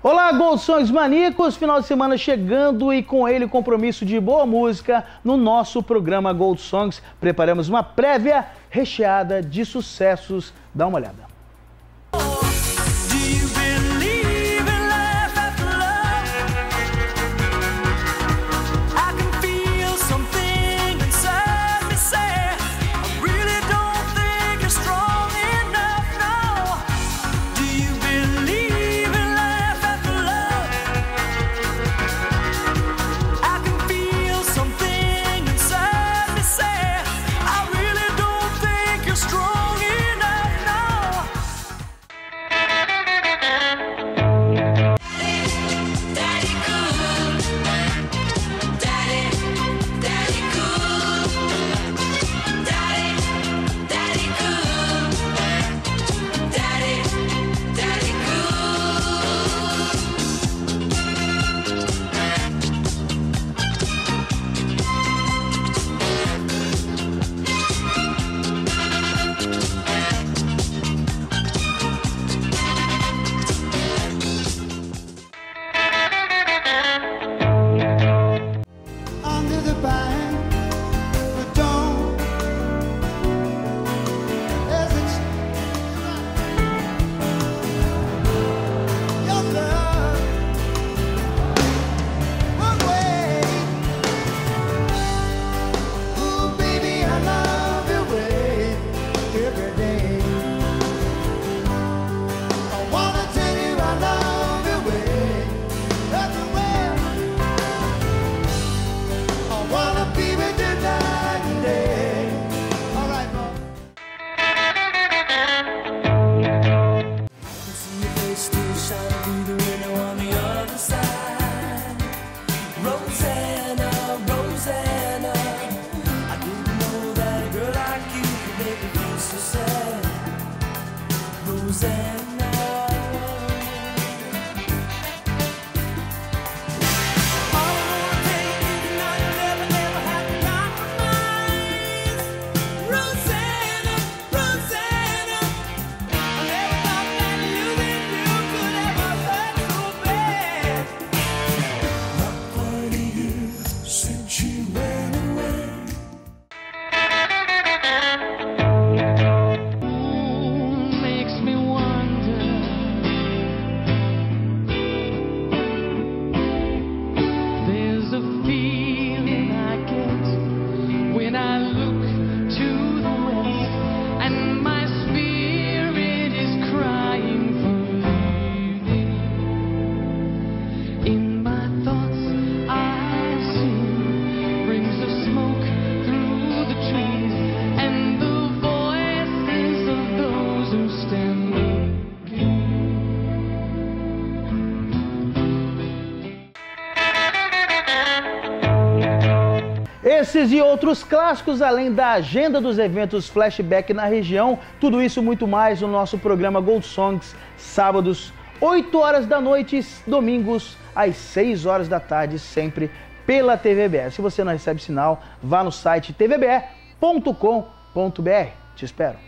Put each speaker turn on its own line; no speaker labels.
Olá, Gold Songs Maníacos, final de semana chegando e com ele compromisso de boa música no nosso programa Gold Songs. Preparamos uma prévia recheada de sucessos. Dá uma olhada. José. Esses e outros clássicos, além da agenda dos eventos flashback na região, tudo isso muito mais no nosso programa Gold Songs, sábados, 8 horas da noite, domingos, às 6 horas da tarde, sempre pela TVBR. Se você não recebe sinal, vá no site tvbr.com.br. Te espero.